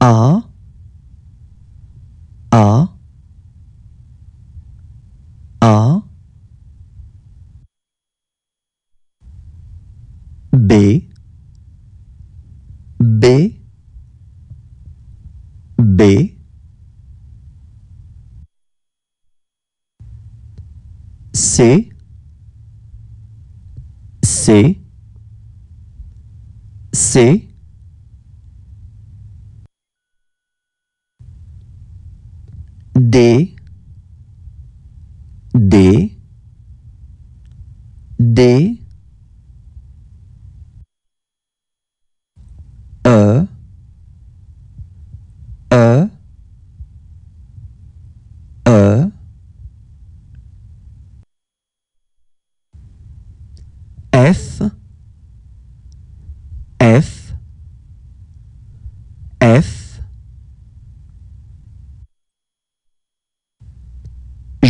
A A A. B B B. C C C D D D E E E. F F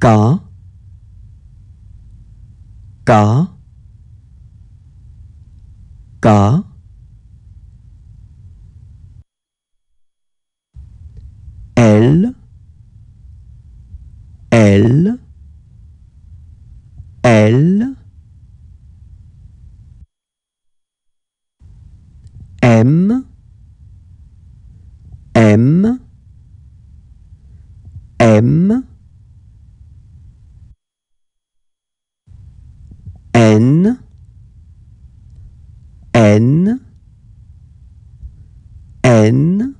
K K K L. L. L. M. M. M N N N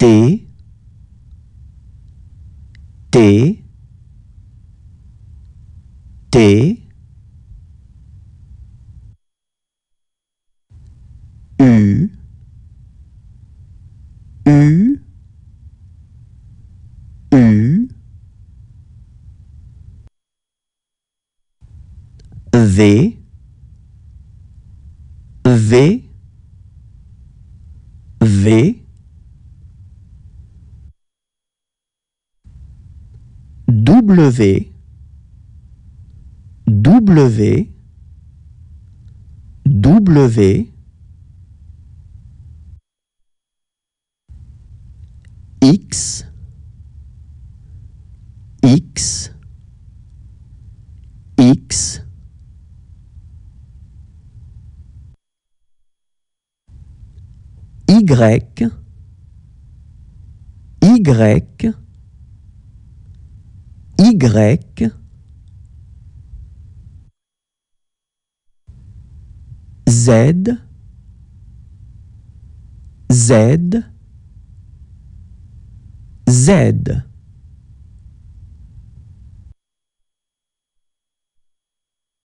T T T. U U U. V V V W W W X X X Y Y Y Z Z Z